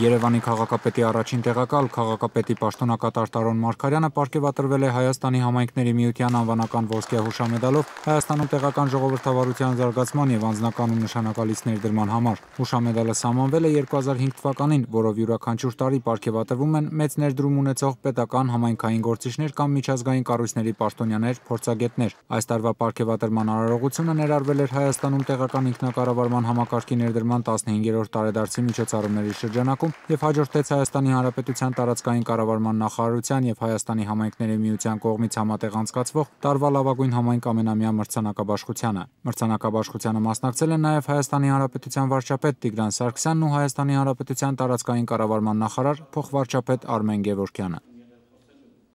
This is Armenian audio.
Երևանի քաղաքապետի առաջին տեղակալ, քաղաքապետի պաշտոնակատար Տարոն Մարգարյանը պարգևատրվել է Հայաստանի համայնքների միության անվանական ոսկյա հուշամեդալով Հայաստանում տեղական ժողովրդավարության զարգացման եւ անձնական ու նշանակալից ներդրման համար։ Հուշամեդալը սահմանվել է 2005 թվականին, որով յուրաքանչյուր տարի պարգևատրվում են մեծ ներդրում ունեցող պետական, համայնքային գործիչներ կամ միջազգային կառույցների պաշտոնյաներ, փորձագետներ։ Այս տարվա պարգևատրման արարողությունը ներառվել էր Հայաստանում տեղական ինքնակառավարման համակարգի ներդրման 15-րդ տարեդարձի միջոցառումների շրջանակում եւ հաջորդեց Հայաստանի Հանրապետության տարածքային կառավարման նախարարության եւ Հայաստանի համայնքների միության կողմից համատեղ անցկացվող տարվա լավագույն համայնք ամենամյա մրցանակաբաշխությանը։ Մրցանակաբաշխությանը մասնակցել են նաեւ Հայաստանի Հանրապետության վարչապետ Տիգրան Սարգսյանն ու Հայաստանի Հանրապետության տարածքային կառավարման նախարար փոխվարչապետ Արմեն Գևորգյանը։